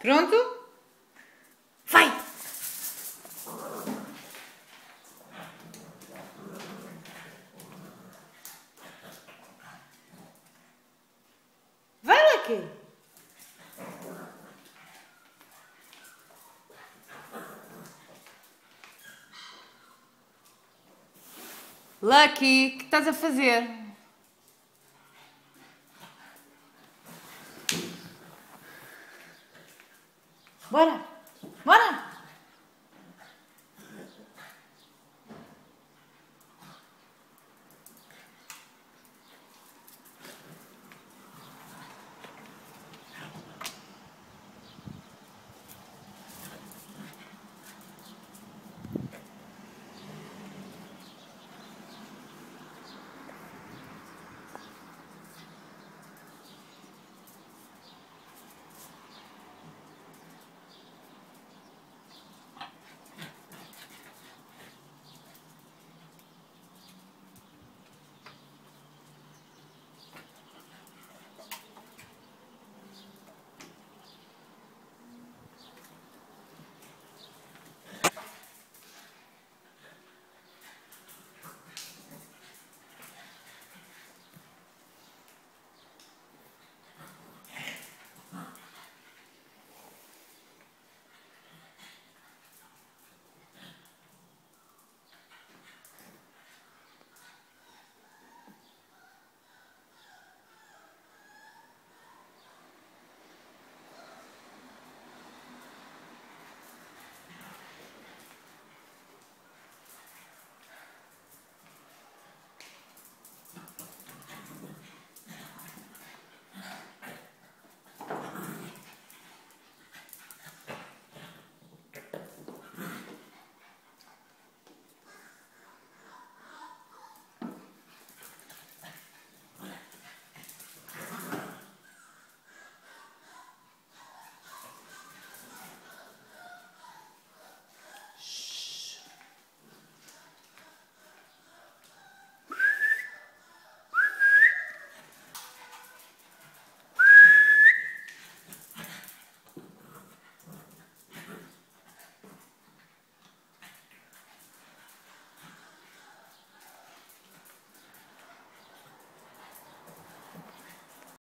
Pronto? Vai! Vai, Lucky! Lucky, o que estás a fazer? Bora! Bora!